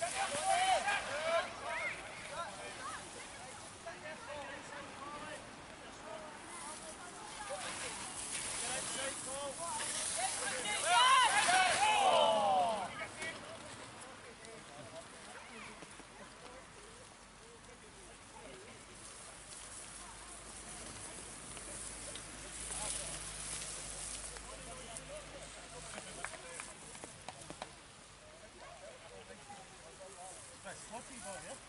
Come on. The,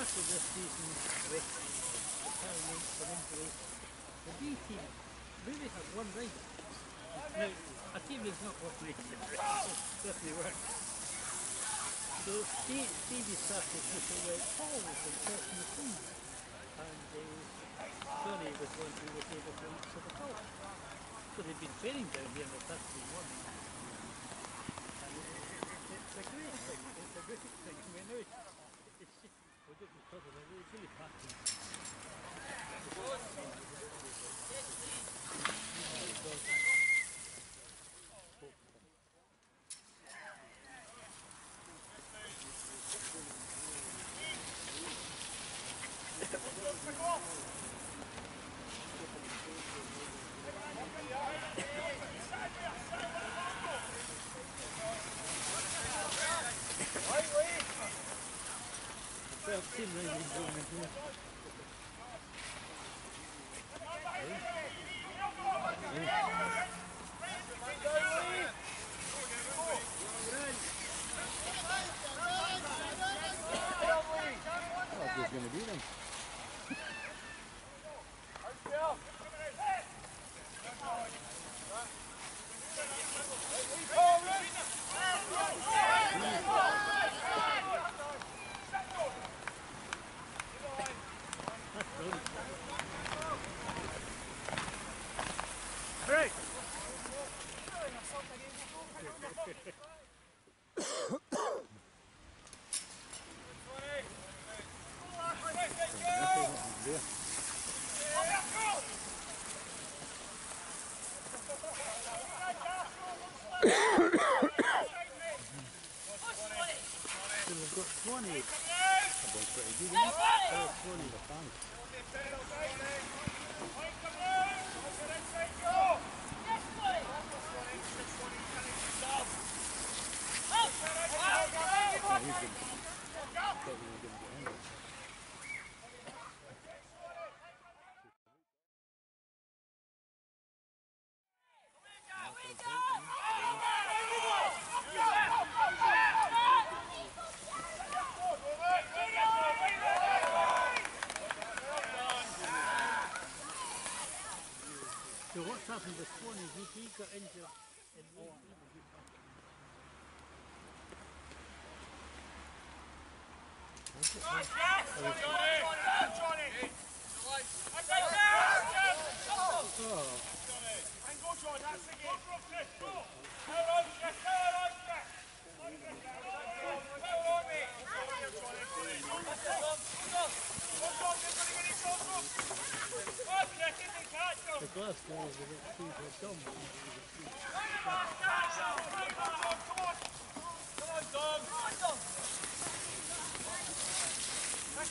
of this season with the timing for injury, the B team really had one rider. Now, a team is not what makes it, certainly works. So Steve, Stevie started to well, Paul was in certain machine, and uh, Johnny was able to answer the call. So they've been training down here a Saturday morning. And it, it's a great thing, it's a great thing now it's, it's just, it, it's really passing. Well, team really doing it here. Oh, we've got Swanee. pretty good, isn't it? Oh, Swanee the fans. So what's happened with Swanee? He, he got injured in one. The glass wall was a bit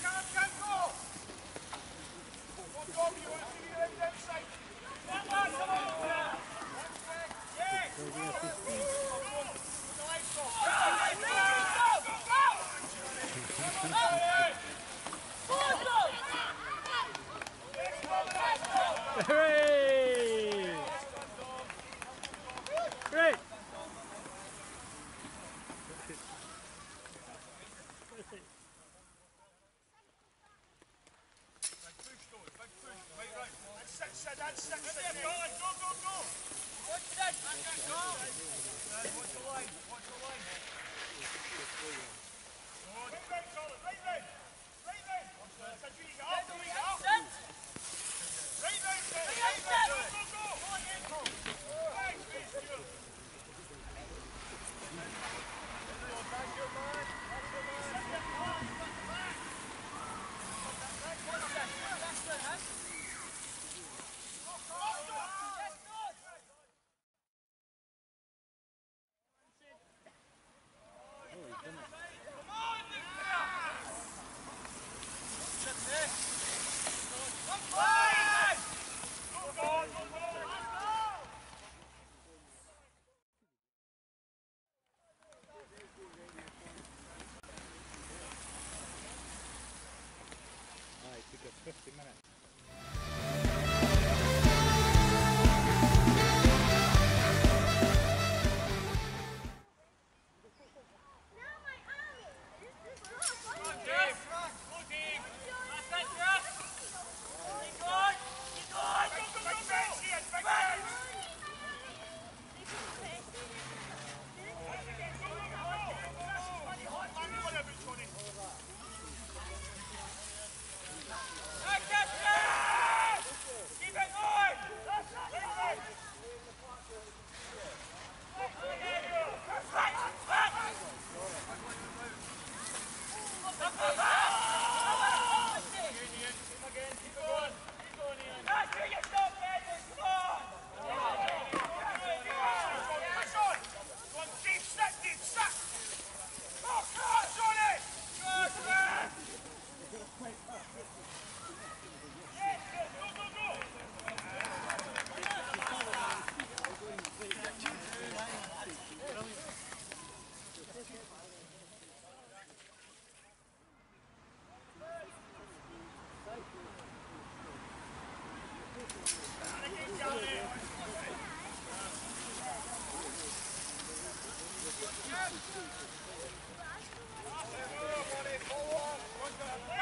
どう? Watch the line. Watch the line. Right, right, right. Ha ha ha! Come on, buddy, pull on, quicker.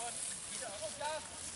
one. He's up. Oh, God.